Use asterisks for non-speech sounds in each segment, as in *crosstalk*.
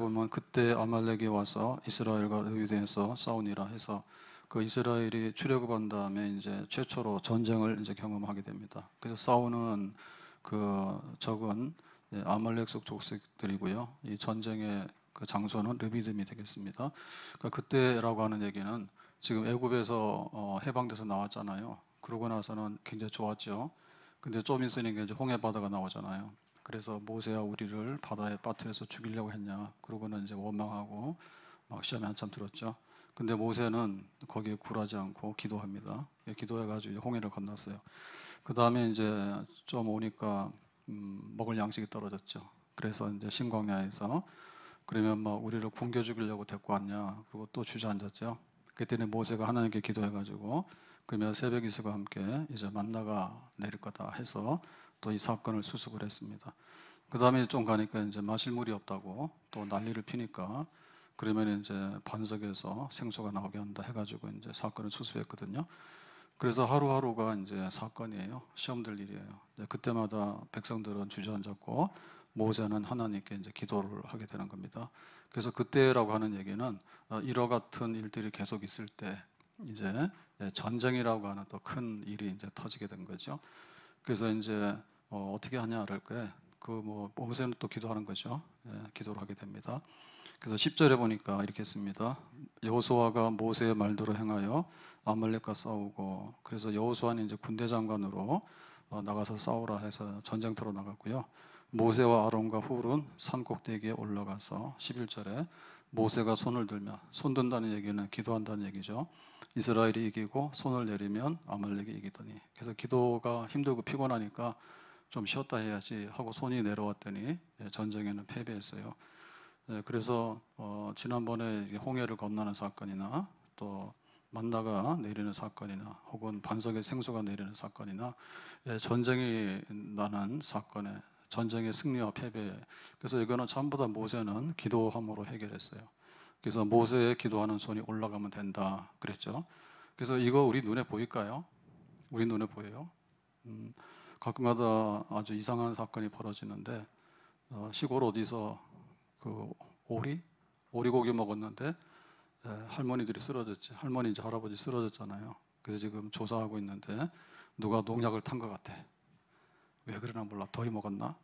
보면 그때 아말렉이 와서 이스라엘과 의대에서 싸우니라 해서 그 이스라엘이 출애굽한 다음에 이제 최초로 전쟁을 이제 경험하게 됩니다. 그래서 싸우는 그 적은 예, 아말렉 속 족속들이고요. 이 전쟁의 그 장소는 르비딤이 되겠습니다. 그러니까 그때라고 하는 얘기는 지금 애굽에서 어, 해방돼서 나왔잖아요. 그러고 나서는 굉장히 좋았죠. 근데 좀 있으니까 이제 홍해 바다가 나오잖아요. 그래서 모세야 우리를 바다에 빠뜨려서 죽이려고 했냐. 그러고는 이제 원망하고 막 시험에 한참 들었죠. 근데 모세는 거기에 굴하지 않고 기도합니다. 예, 기도해가지고 홍해를 건넜어요. 그 다음에 이제 좀 오니까 음, 먹을 양식이 떨어졌죠. 그래서 이제 신광야에서 그러면 막 우리를 굶겨 죽이려고 데리고 왔냐. 그리고 또 주저앉았죠. 그때는 모세가 하나님께 기도해가지고 그러면 새벽 이슬과 함께 이제 만나가 내릴 거다 해서 또 이 사건을 수습을 했습니다. 그 다음에 좀 가니까 이제 마실 물이 없다고 또 난리를 피니까 그러면 이제 반석에서 생수가 나오게 한다 해가지고 이제 사건을 수습했거든요. 그래서 하루하루가 이제 사건이에요. 시험들 일이에요. 그때마다 백성들은 주저앉았고 모세는 하나님께 이제 기도를 하게 되는 겁니다. 그래서 그때라고 하는 얘기는 어, 이와 같은 일들이 계속 있을 때 이제 예, 전쟁이라고 하는 또 큰 일이 이제 터지게 된 거죠. 그래서 이제 어, 떻게 하냐를 그뭐 모세는 또 기도하는 거죠. 예, 기도를 하게 됩니다. 그래서 10절에 보니까 이렇게 했습니다. 여호수아가 모세의 말대로 행하여 아말렉과 싸우고 그래서 여호수아는 이제 군대 장관으로 어, 나가서 싸우라 해서 전쟁터로 나갔고요. 모세와 아론과 훌은 산 꼭대기에 올라가서 11절에 모세가 손을 들며 손 든다는 얘기는 기도한다는 얘기죠. 이스라엘이 이기고 손을 내리면 아말렉이 이기더니 그래서 기도가 힘들고 피곤하니까 좀 쉬었다 해야지 하고 손이 내려왔더니 예, 전쟁에는 패배했어요. 예, 그래서 어, 지난번에 홍해를 건너는 사건이나 또 만나가 내리는 사건이나 혹은 반석에 생수가 내리는 사건이나 예, 전쟁이 나는 사건에 전쟁의 승리와 패배 그래서 이거는 전부 다 모세는 기도함으로 해결했어요. 그래서 모세의 기도하는 손이 올라가면 된다 그랬죠. 그래서 이거 우리 눈에 보일까요? 우리 눈에 보여요. 음, 가끔가다 아주 이상한 사건이 벌어지는데 어, 시골 어디서 그 오리 오리고기 먹었는데 에, 할머니들이 쓰러졌지. 할머니 이제 할아버지 쓰러졌잖아요. 그래서 지금 조사하고 있는데 누가 농약을 탄 것 같아. 왜 그러나 몰라. 더위 먹었나?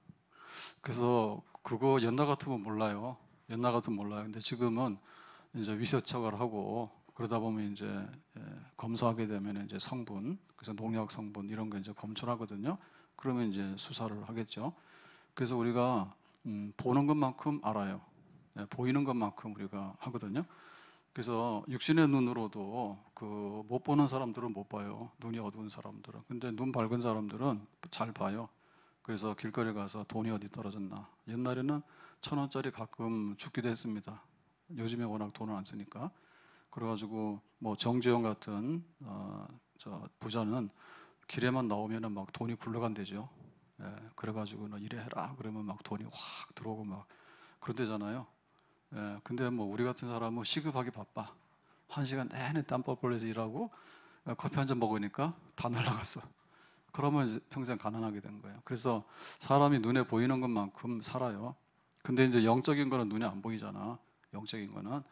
그래서 그거 옛날 같으면 몰라요. 옛날 같으면 몰라요. 근데 지금은 이제 위세척을 하고 그러다 보면 이제 예, 검사하게 되면 이제 성분, 그래서 농약 성분 이런 거 이제 검출하거든요. 그러면 이제 수사를 하겠죠. 그래서 우리가 음, 보는 것만큼 알아요. 예, 보이는 것만큼 우리가 하거든요. 그래서 육신의 눈으로도 그 못 보는 사람들은 못 봐요. 눈이 어두운 사람들은. 근데 눈 밝은 사람들은 잘 봐요. 그래서 길거리 가서 돈이 어디 떨어졌나. 옛날에는 천 원짜리 가끔 죽기도 했습니다. 요즘에 워낙 돈을 안 쓰니까. 그래가지고 뭐 정주영 같은 어, 저 부자는 길에만 나오면은 막 돈이 굴러간대죠. 예, 그래가지고 너 이래 해라 그러면 막 돈이 확 들어오고 막 그런대잖아요. 예, 근데 뭐 우리 같은 사람은 시급하기 바빠. 한 시간 내내 땀뻘 흘려서 일하고 어, 커피 한 잔 먹으니까 다 날라갔어. 그러면 평생 가난하게 된 거예요. 그래서 사람이 눈에 보이는 것만큼 살아요. 근데 이제 영적인 거는 눈에 안 보이잖아. 영적인 거는.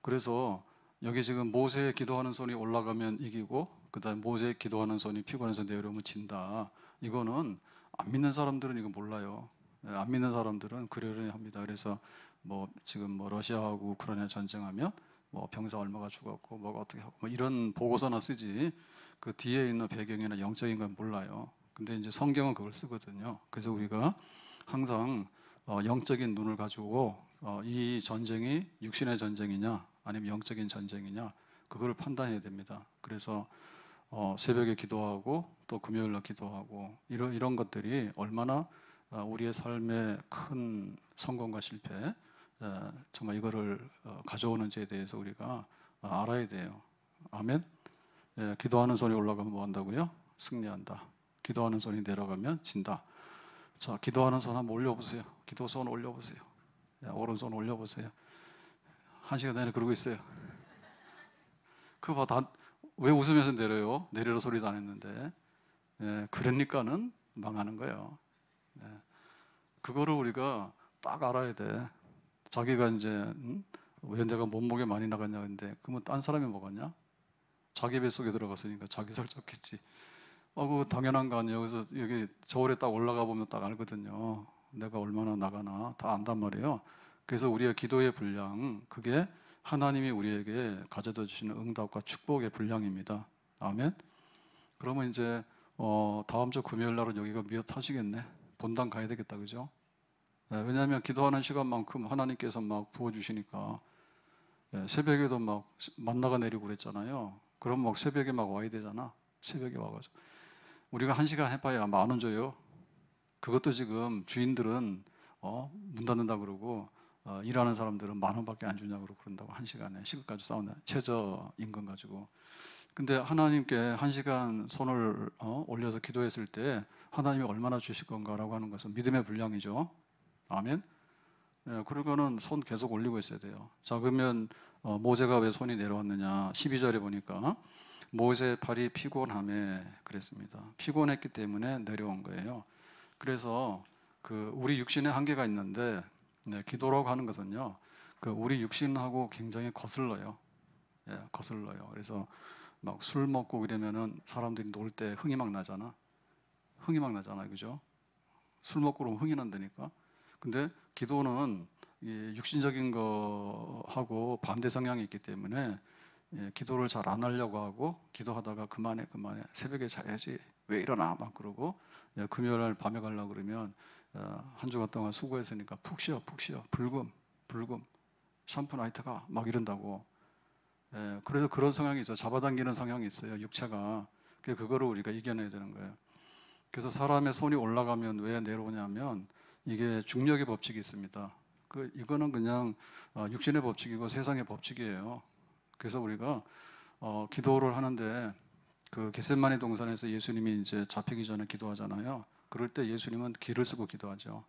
그래서 여기 지금 모세의 기도하는 손이 올라가면 이기고 그다음 모세의 기도하는 손이 피곤해서 내려오면 진다. 이거는 안 믿는 사람들은 이거 몰라요. 예, 안 믿는 사람들은 그러려니 합니다. 그래서 뭐 지금 뭐 러시아하고 우크라이나 전쟁하면 뭐 병사 얼마가 죽었고 뭐가 어떻게 하고 뭐 이런 보고서나 쓰지 그 뒤에 있는 배경이나 영적인 건 몰라요. 근데 이제 성경은 그걸 쓰거든요. 그래서 우리가 항상 어, 영적인 눈을 가지고 어, 이 전쟁이 육신의 전쟁이냐 아니면 영적인 전쟁이냐 그걸 판단해야 됩니다. 그래서 어, 새벽에 기도하고 또 금요일 날 기도하고 이런 이런 것들이 얼마나 어, 우리의 삶의 큰 성공과 실패 어, 정말 이거를 어, 가져오는지에 대해서 우리가 어, 알아야 돼요. 아멘. 예, 기도하는 손이 올라가면 뭐 한다고요? 승리한다. 기도하는 손이 내려가면 진다. 자, 기도하는 손 한번 올려보세요. 기도 손 올려보세요. 야, 오른손 올려보세요. 한 시간 내내 그러고 있어요. 그거 다, 왜 웃으면서 내려요? 내리라 소리도 안 했는데. 예, 그러니까는 망하는 거예요. 예, 그거를 우리가 딱 알아야 돼. 자기가 이제 음? 왜 내가 몸무게 많이 나갔냐 근데 그러면 딴 사람이 먹었냐? 자기 뱃속에 들어갔으니까 자기 살쪘겠지. 어, 그 당연한 거 아니에요. 그래서 여기 저울에 딱 올라가 보면 딱 알거든요. 내가 얼마나 나가나 다 안단 말이에요. 그래서 우리의 기도의 분량 그게 하나님이 우리에게 가져다 주시는 응답과 축복의 분량입니다. 아멘. 그러면 이제 어, 다음 주 금요일 날은 여기가 미어 터지겠네. 본당 가야 되겠다, 그죠? 예, 왜냐하면 기도하는 시간만큼 하나님께서 막 부어주시니까 예, 새벽에도 막 만나가 내리고 그랬잖아요. 그럼 막 새벽에 막 와야 되잖아. 새벽에 와가지고 우리가 한 시간 해봐야 만 원 줘요. 그것도 지금 주인들은 어, 문 닫는다 그러고 어, 일하는 사람들은 만 원밖에 안 주냐 그러고 그런다고 한 시간에 시급까지 싸운다. 최저 임금 가지고. 근데 하나님께 한 시간 손을 어, 올려서 기도했을 때 하나님이 얼마나 주실 건가라고 하는 것은 믿음의 분량이죠. 아멘. 예, 그러니까는 손 계속 올리고 있어야 돼요. 자 그러면 어, 모세가 왜 손이 내려왔느냐? 12절에 보니까 모세 팔이 피곤함에 그랬습니다. 피곤했기 때문에 내려온 거예요. 그래서 그 우리 육신에 한계가 있는데 네, 기도라고 하는 것은요. 그 우리 육신하고 굉장히 거슬러요. 예, 거슬러요. 그래서 막 술 먹고 그러면은 사람들이 놀 때 흥이 막 나잖아. 흥이 막 나잖아요. 그죠? 술 먹고 그러면 흥이 난다니까. 근데 기도는 이 육신적인 거하고 반대 성향이 있기 때문에 예, 기도를 잘 안 하려고 하고 기도하다가 그만해 그만해 새벽에 자야지 왜 일어나 막 그러고 예, 금요일 날 밤에 가려고 그러면 어, 한 주간 동안 수고했으니까 푹 쉬어 푹 쉬어 불금 불금 샴푸 나이트가 막 이런다고 예, 그래서 그런 성향이 있어요 잡아당기는 성향이 있어요 육체가 그 그거를 우리가 이겨내야 되는 거예요 그래서 사람의 손이 올라가면 왜 내려오냐면 이게 중력의 법칙이 있습니다. 그 이거는 그냥 어, 육신의 법칙이고 세상의 법칙이에요. 그래서 우리가 어, 기도를 하는데 그 겟셋마네 동산에서 예수님이 이제 잡히기 전에 기도하잖아요. 그럴 때 예수님은 기를 쓰고 기도하죠.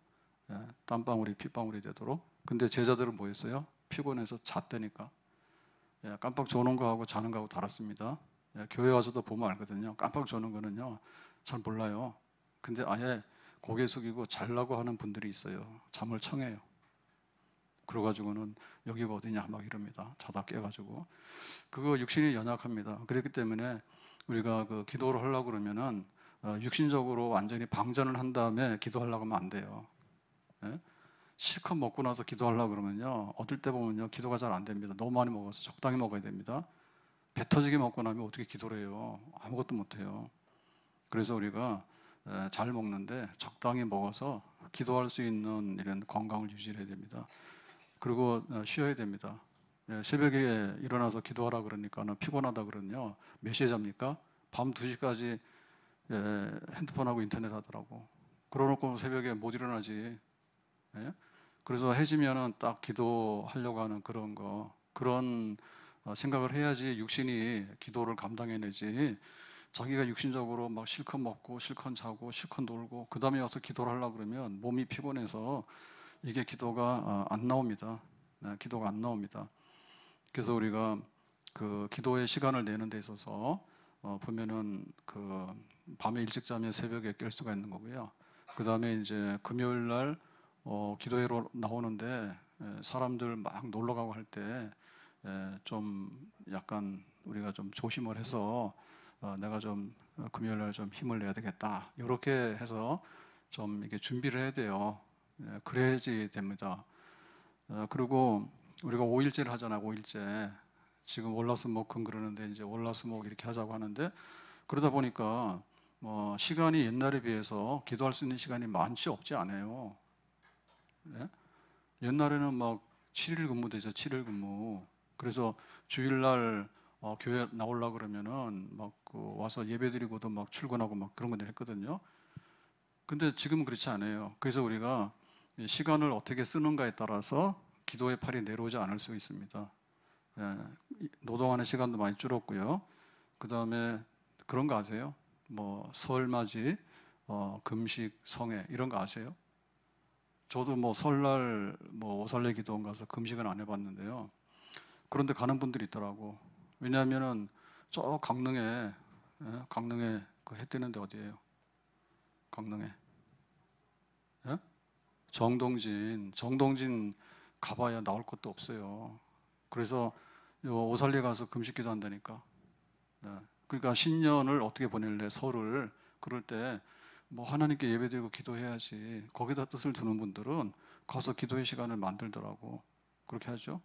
예, 땀방울이 핏방울이 되도록. 근데 제자들은 뭐 했어요? 피곤해서 잤다니까. 예, 깜빡 조는 거하고 자는 거하고 다릅니다. 예, 교회 와서도 보면 알거든요. 깜빡 조는 거는요. 잘 몰라요. 근데 아예 고개 숙이고 잘라고 하는 분들이 있어요. 잠을 청해요. 그래가지고는 여기가 어디냐 막 이럽니다. 자다 깨가지고 그거 육신이 연약합니다. 그렇기 때문에 우리가 그 기도를 하려고 그러면은 어, 육신적으로 완전히 방전을 한 다음에 기도하려고 하면 안 돼요. 예? 실컷 먹고 나서 기도하려고 그러면요. 어떨 때 보면요. 기도가 잘 안 됩니다. 너무 많이 먹어서 적당히 먹어야 됩니다. 배 터지게 먹고 나면 어떻게 기도를 해요? 아무것도 못 해요. 그래서 우리가 에, 잘 먹는데 적당히 먹어서 기도할 수 있는 이런 건강을 유지해야 됩니다. 그리고 어, 쉬어야 됩니다. 예, 새벽에 일어나서 기도하라 그러니까는 피곤하다 그러면요. 몇 시에 잡니까? 밤 2시까지 예, 핸드폰하고 인터넷 하더라고. 그러놓고 새벽에 못 일어나지. 예? 그래서 해지면은 딱 기도하려고 하는 그런 거 그런 어, 생각을 해야지 육신이 기도를 감당해내지. 자기가 육신적으로 막 실컷 먹고 실컷 자고 실컷 놀고 그 다음에 와서 기도를 하려고 그러면 몸이 피곤해서 이게 기도가 어, 안 나옵니다. 네, 기도가 안 나옵니다. 그래서 우리가 그 기도의 시간을 내는 데 있어서 어, 보면은 그 밤에 일찍 자면 새벽에 깰 수가 있는 거고요. 그 다음에 이제 금요일 날 어, 기도회로 나오는데 에, 사람들 막 놀러 가고 할 때 좀 약간 우리가 좀 조심을 해서 어, 내가 좀 어, 금요일 날 좀 힘을 내야 되겠다. 이렇게 해서 좀 이게 준비를 해야 돼요. 예, 그래야지 됩니다. 어, 그리고 우리가 5일제를 하잖아요. 5일제. 지금 월화수목금 그러는데 이제 월화수목 이렇게 하자고 하는데 그러다 보니까 뭐 시간이 옛날에 비해서 기도할 수 있는 시간이 많지 없지 않아요. 예? 옛날에는 막 7일 근무 되죠. 7일 근무. 그래서 주일날 어, 교회 나올라 그러면은 막 그 와서 예배드리고도 막 출근하고 막 그런 것들 했거든요. 근데 지금은 그렇지 않아요. 그래서 우리가 이 시간을 어떻게 쓰는가에 따라서 기도의 팔이 내려오지 않을 수 있습니다. 예, 이- 노동하는 시간도 많이 줄었고요. 그 다음에 그런 거 아세요? 뭐 설맞이, 어, 금식, 성회 이런 거 아세요? 저도 뭐 설날 뭐 오살레 기도원 가서 금식은 안 해봤는데요. 그런데 가는 분들이 있더라고. 왜냐하면은 저 강릉에 예? 강릉에 그 해 뜨는데 어디예요? 강릉에 예? 정동진 정동진 가봐야 나올 것도 없어요. 그래서 요 오살리 가서 금식기도 한다니까. 네. 그러니까 신년을 어떻게 보낼래 설을 그럴 때 뭐 하나님께 예배드리고 기도해야지 거기다 뜻을 두는 분들은 가서 기도의 시간을 만들더라고 그렇게 하죠.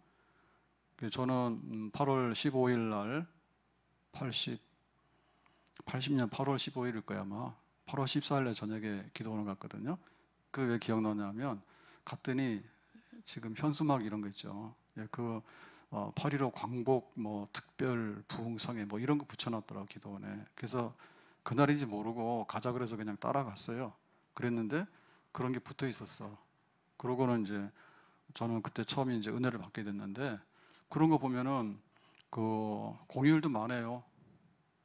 그래서 저는 음, 8월 15일 날 80, 80년 8월 15일일 거야 아마 8월 14일 날 저녁에 기도원을 갔거든요. 그왜 기억나냐면 갔더니 지금 현수막 이런 거 있죠. 예, 그 어, 8.15 광복 뭐 특별 부흥성에 뭐 이런 거 붙여놨더라고 기도원에. 그래서 그날인지 모르고 가자 그래서 그냥 따라갔어요. 그랬는데 그런 게 붙어 있었어. 그러고는 이제 저는 그때 처음에 이제 은혜를 받게 됐는데 그런 거 보면은 그 공휴일도 많아요.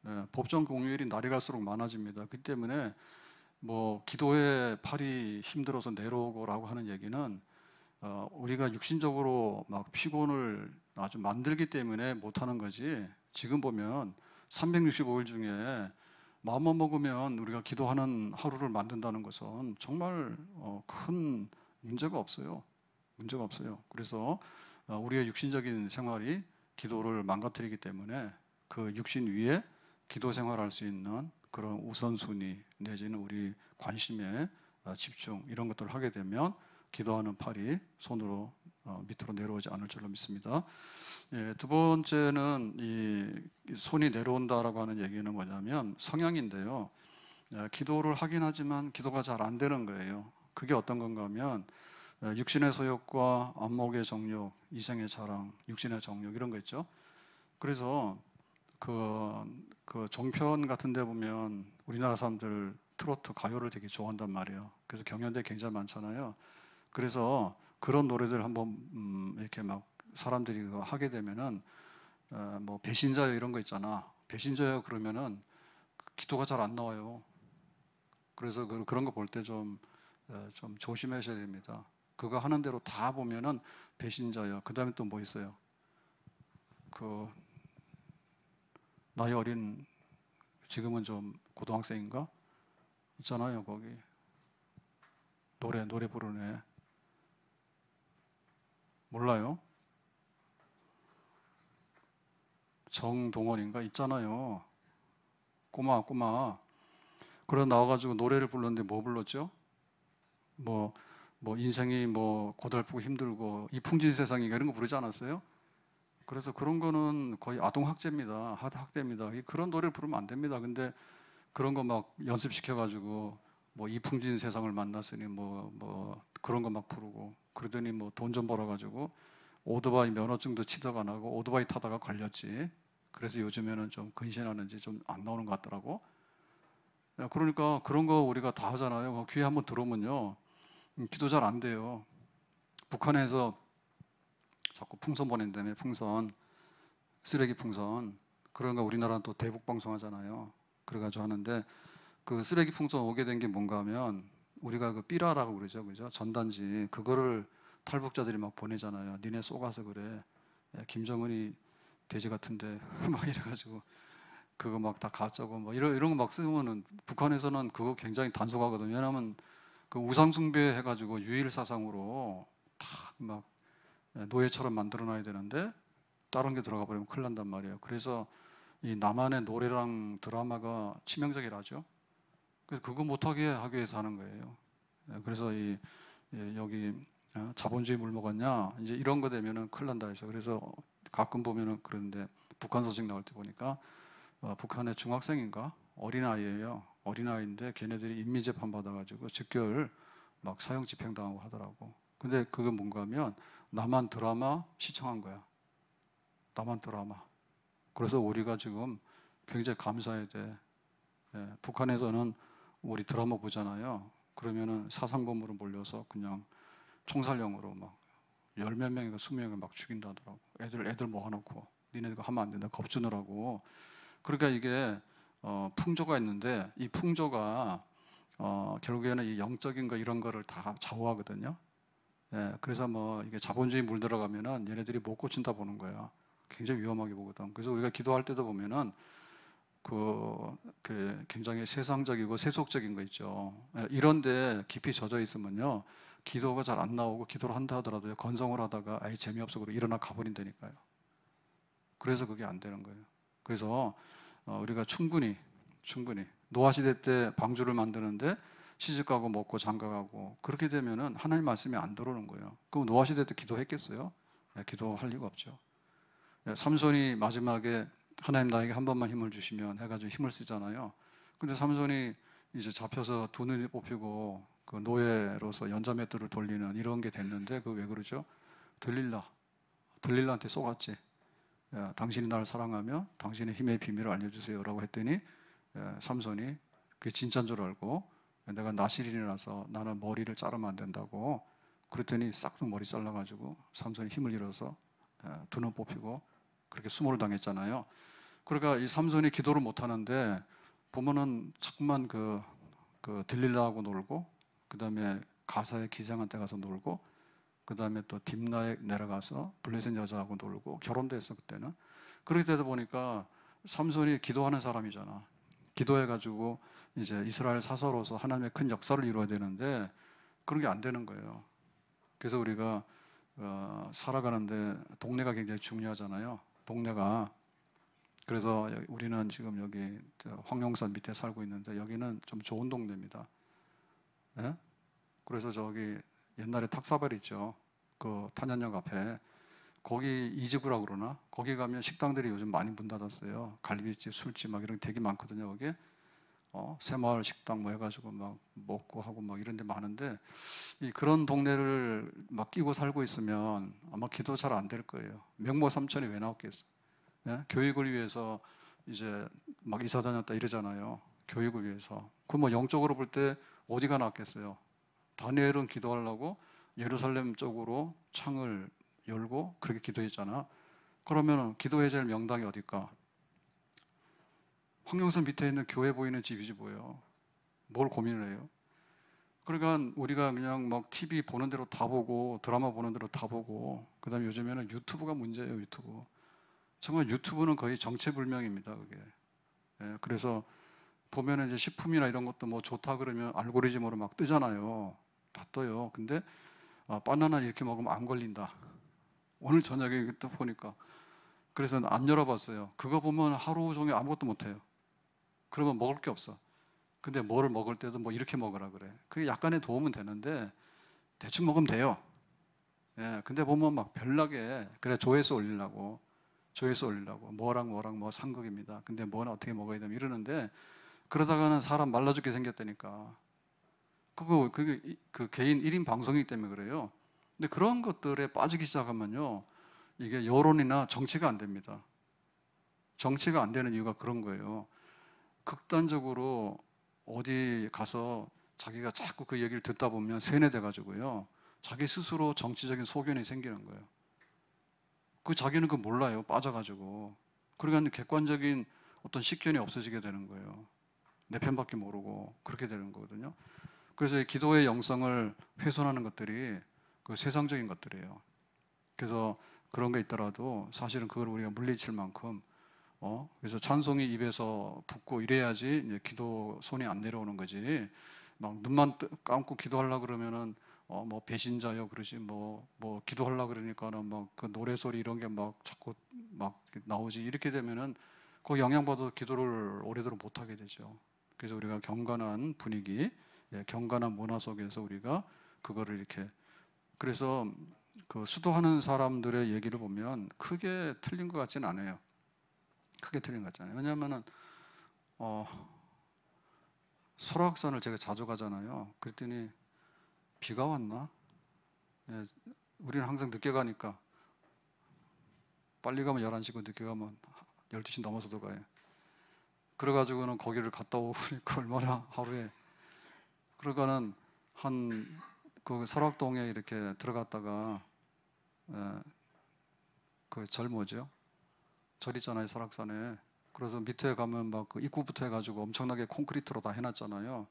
예, 법정 공휴일이 날이 갈수록 많아집니다. 그 때문에 뭐 기도에 팔이 힘들어서 내려오고라고 하는 얘기는 어, 우리가 육신적으로 막 피곤을 아주 만들기 때문에 못하는 거지. 지금 보면 365일 중에 마음만 먹으면 우리가 기도하는 하루를 만든다는 것은 정말 어, 큰 문제가 없어요. 문제가 없어요. 그래서 어, 우리의 육신적인 생활이 기도를 망가뜨리기 때문에 그 육신 위에 기도 생활할 수 있는 그런 우선순위 내지는 우리 관심에 어, 집중 이런 것들을 하게 되면 기도하는 팔이 손으로 어, 밑으로 내려오지 않을 줄로 믿습니다. 예, 두 번째는 이 손이 내려온다라고 하는 얘기는 뭐냐면 성향인데요. 예, 기도를 하긴 하지만 기도가 잘 안 되는 거예요. 그게 어떤 건가 하면 예, 육신의 소욕과 안목의 정욕, 이생의 자랑, 육신의 정욕 이런 거 있죠. 그래서 그, 그 종편 같은 데 보면 우리나라 사람들 트로트 가요를 되게 좋아한단 말이에요. 그래서 경연대 굉장히 많잖아요. 그래서 그런 노래들 한번 음, 이렇게 막 사람들이 하게 되면은 어, 뭐 배신자요 이런 거 있잖아. 배신자요 그러면은 기도가 잘 안 나와요. 그래서 그, 그런 거 볼때좀좀 조심하셔야 됩니다. 그거 하는 대로 다 보면은 배신자요. 그 다음에 또 뭐 있어요? 그 나이 어린 지금은 좀 고등학생인가 있잖아요 거기 노래 노래 부르네 몰라요? 정동원인가 있잖아요. 꼬마 꼬마. 그래 나와가지고 노래를 불렀는데 뭐 불렀죠? 뭐, 뭐 인생이 뭐 고달프고 힘들고 이풍진 세상인가 이런 거 부르지 않았어요? 그래서 그런 거는 거의 아동 학대입니다. 학대입니다. 그런 노래를 부르면 안 됩니다. 근데 그런 거 막 연습시켜가지고 뭐 이풍진 세상을 만났으니 뭐뭐 그런 거 막 부르고 그러더니 뭐 돈 좀 벌어가지고 오토바이 면허증도 치다가 안 하고 오토바이 타다가 걸렸지. 그래서 요즘에는 좀 근신하는지 좀 안 나오는 것 같더라고. 야, 그러니까 그런 거 우리가 다 하잖아요. 귀에 한번 들어오면요. 음, 기도 잘 안 돼요. 북한에서 자꾸 풍선 보낸다며 풍선 쓰레기 풍선 그런 거 우리나라는 또 대북 방송하잖아요. 그래가지고 하는데 그 쓰레기 풍선 오게 된 게 뭔가 하면 우리가 그 삐라라고 그러죠, 그죠? 전단지 그거를 탈북자들이 막 보내잖아요. 니네 쏘가서 그래. 야, 김정은이 돼지 같은데 *laughs* 막 이래가지고 그거 막 다 가짜고 뭐 이런 이런 거 막 쓰면은 북한에서는 그거 굉장히 단속하거든요. 왜냐하면 그 우상 숭배 해가지고 유일 사상으로 탁막 노예처럼 만들어놔야 되는데 다른 게 들어가 버리면 큰일 난단 말이에요. 그래서 이 나만의 노래랑 드라마가 치명적이라죠. 그래서 그거 못하게 하기 위해서 하는 거예요. 예, 그래서 이 예, 여기 어, 자본주의 물 먹었냐 이제 이런 거 되면은 큰일 난다 해서 그래서 가끔 보면은 그런데 북한 소식 나올 때 보니까 어, 북한의 중학생인가 어린 아이예요. 어린 아이인데 걔네들이 인미 재판 받아가지고 즉결 막 사형 집행당하고 하더라고. 근데 그게 뭔가 하면 나만 드라마 시청한 거야. 나만 드라마. 그래서 우리가 지금 굉장히 감사해야 돼. 예, 북한에서는 우리 드라마 보잖아요. 그러면은 사상범으로 몰려서 그냥 총살령으로 막 열 몇 명이가 수 명을 막 죽인다더라고. 애들 애들 모아놓고 니네가 하면 안 된다 겁주느라고. 그러니까 이게 어, 풍조가 있는데 이 풍조가 어, 결국에는 이 영적인 거 이런 거를 다 좌우하거든요. 예, 그래서 뭐 이게 자본주의 물 들어가면은 얘네들이 못 고친다 보는 거야. 굉장히 위험하게 보거든. 그래서 우리가 기도할 때도 보면은 그, 그 굉장히 세상적이고 세속적인 거 있죠. 예, 이런데 깊이 젖어 있으면요 기도가 잘 안 나오고 기도를 한다 하더라도 건성을 하다가 아예 재미없어 그러고 일어나 가버린다니까요. 그래서 그게 안 되는 거예요. 그래서 어, 우리가 충분히 충분히 노아 시대 때 방주를 만드는데 시집 가고 먹고 장가 가고 그렇게 되면은 하나님 말씀이 안 들어오는 거예요. 그럼 노아 시대 때 기도했겠어요? 네, 기도할 리가 없죠. 네, 삼손이 마지막에 하나님 나에게 한 번만 힘을 주시면 해가지고 힘을 쓰잖아요. 근데 삼손이 이제 잡혀서 두 눈이 뽑히고 그 노예로서 연자맷돌을 돌리는 이런 게 됐는데 그 왜 그러죠? 들릴라, 들릴라한테 쏘갔지. 야, 당신이 나를 사랑하며 당신의 힘의 비밀을 알려주세요라고 했더니 야, 삼손이 그게 진짜인 줄 알고 내가 나시린이라서 나는 머리를 자르면 안 된다고 그랬더니 싹둑 머리 잘라가지고 삼손이 힘을 잃어서 두눈 뽑히고 그렇게 수모를 당했잖아요. 그러니까 이 삼손이 기도를 못 하는데 보면은 자꾸만 그, 그 들릴라하고 놀고 그 다음에 가사의 기장한테 가서 놀고 그 다음에 또 딥나에 내려가서 블레셋 여자하고 놀고 결혼도 했어 그때는. 그렇게 되다 보니까 삼손이 기도하는 사람이잖아. 기도해가지고 이제 이스라엘 사서로서 하나님의 큰 역사를 이루어야 되는데 그런 게 안 되는 거예요. 그래서 우리가 어, 살아가는데 동네가 굉장히 중요하잖아요. 동네가 그래서 우리는 지금 여기 황룡산 밑에 살고 있는데 여기는 좀 좋은 동네입니다. 예? 그래서 저기 옛날에 탁사발 있죠. 그 탄현역 앞에 거기 이집이라고 그러나 거기 가면 식당들이 요즘 많이 문 닫았어요. 갈비집, 술집 막 이런 게 되게 많거든요. 거기 어, 새마을 식당 뭐 해가지고 막 먹고 하고 막 이런 데 많은데 이 그런 동네를 막 끼고 살고 있으면 아마 기도 잘 안 될 거예요. 명모 삼천이 왜 나왔겠어? 예? 교육을 위해서 이제 막 이사 다녔다 이러잖아요. 교육을 위해서. 그뭐 영적으로 볼 때 어디가 낫겠어요? 다니엘은 기도하려고 예루살렘 쪽으로 창을 열고 그렇게 기도했잖아. 그러면 기도해야 될 명당이 어딜까? 황룡산 밑에 있는 교회 보이는 집이지 뭐예요. 뭘 고민을 해요? 그러니까 우리가 그냥 막 TV 보는 대로 다 보고 드라마 보는 대로 다 보고 그다음에 요즘에는 유튜브가 문제예요 유튜브 정말 유튜브는 거의 정체불명입니다 그게. 예, 그래서 보면은 이제 식품이나 이런 것도 뭐 좋다 그러면 알고리즘으로 막 뜨잖아요. 다 떠요. 근데 아, 바나나 이렇게 먹으면 안 걸린다. 오늘 저녁에 또 보니까. 그래서 안 열어봤어요. 그거 보면 하루 종일 아무것도 못해요. 그러면 먹을 게 없어. 근데 뭐를 먹을 때도 뭐 이렇게 먹으라 그래. 그게 약간의 도움은 되는데 대충 먹으면 돼요. 예, 근데 보면 막 별나게 그래 조회수 올리려고 조회수 올리려고 뭐랑 뭐랑 뭐 상극입니다. 근데 뭐는 어떻게 먹어야 되면 이러는데 그러다가는 사람 말라 죽게 생겼다니까. 그거 그게 그 개인 1인 방송이기 때문에 그래요. 근데 그런 것들에 빠지기 시작하면요. 이게 여론이나 정치가 안 됩니다. 정치가 안 되는 이유가 그런 거예요. 극단적으로 어디 가서 자기가 자꾸 그 얘기를 듣다 보면 세뇌돼 가지고요. 자기 스스로 정치적인 소견이 생기는 거예요. 그 자기는 그 몰라요. 빠져 가지고. 그러니까 객관적인 어떤 식견이 없어지게 되는 거예요. 내 편밖에 모르고 그렇게 되는 거거든요. 그래서 기도의 영성을 훼손하는 것들이 그 세상적인 것들이에요. 그래서 그런 게 있더라도 사실은 그걸 우리가 물리칠 만큼 어? 그래서 찬송이 입에서 붙고 이래야지 기도 손이 안 내려오는 거지. 막 눈만 감고 기도하려 그러면은 어, 뭐 배신자요 그러지 뭐 뭐 기도하려 그러니까는 막 그 노래 소리 이런 게 막 자꾸 막 나오지 이렇게 되면은 그 영향받아 기도를 오래도록 못 하게 되죠. 그래서 우리가 경건한 분위기, 예, 경건한 문화 속에서 우리가 그거를 이렇게 그래서 그 수도하는 사람들의 얘기를 보면 크게 틀린 것 같지는 않아요. 크게 틀린 것 같잖아요. 왜냐하면은 어, 설악산을 제가 자주 가잖아요. 그랬더니 비가 왔나? 예, 우리는 항상 늦게 가니까 빨리 가면 11시고 늦게 가면 12시 넘어서도 가요. 그래가지고는 거기를 갔다 오니까 *laughs* 얼마나 하루에 그러니까는 한 그 설악동에 이렇게 들어갔다가 예, 그절 뭐죠? 절 있잖아요 설악산에 그래서 밑에 가면 막 그 입구부터 해가지고 엄청나게 콘크리트로 다 해놨잖아요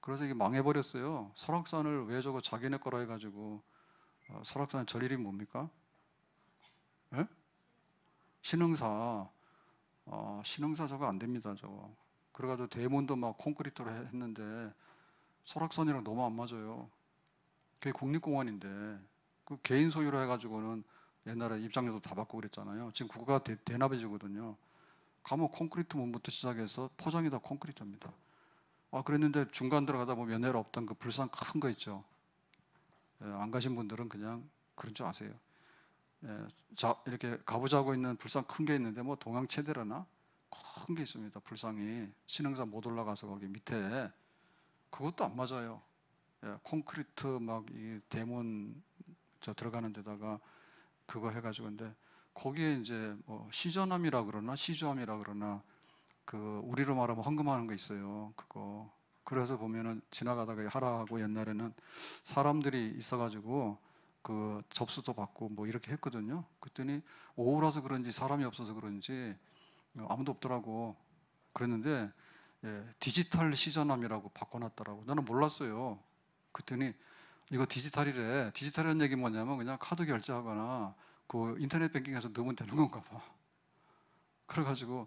그래서 이게 망해버렸어요 설악산을 왜 저거 자기네 거라 해가지고 어, 설악산 절 이름이 뭡니까? 예? 신흥사 어, 신흥사 저거 안 됩니다 저거 그래가지고 대문도 막 콘크리트로 했는데 설악산이랑 너무 안 맞아요 그게 국립공원인데 그 개인 소유로 해가지고는 옛날에 입장료도 다 받고 그랬잖아요. 지금 국가가 대, 대납해주거든요. 가면 콘크리트 문부터 시작해서 포장이 다 콘크리트입니다. 아 그랬는데 중간 들어가다 보면 연애를 없던 그 불상 큰 거 있죠. 예, 안 가신 분들은 그냥 그런 줄 아세요. 예, 자 이렇게 가보자고 있는 불상 큰 게 있는데 뭐 동양 최대라나 큰 게 있습니다. 불상이 신흥사 못 올라가서 거기 밑에 그것도 안 맞아요. 예, 콘크리트 막 이 대문 저 들어가는 데다가 그거 해가지고 근데 거기에 이제 뭐 시전함이라 그러나 시조함이라 그러나 그 우리로 말하면 헌금하는 거 있어요. 그거 그래서 보면은 지나가다가 하라고 옛날에는 사람들이 있어가지고 그 접수도 받고 뭐 이렇게 했거든요. 그랬더니 오후라서 그런지 사람이 없어서 그런지 아무도 없더라고. 그랬는데 예, 디지털 시전함이라고 바꿔놨더라고. 나는 몰랐어요. 그랬더니 이거 디지털이래. 디지털이라는 얘기 뭐냐면 그냥 카드 결제하거나 그 인터넷 뱅킹에서 넣으면 되는 건가 봐. 그래가지고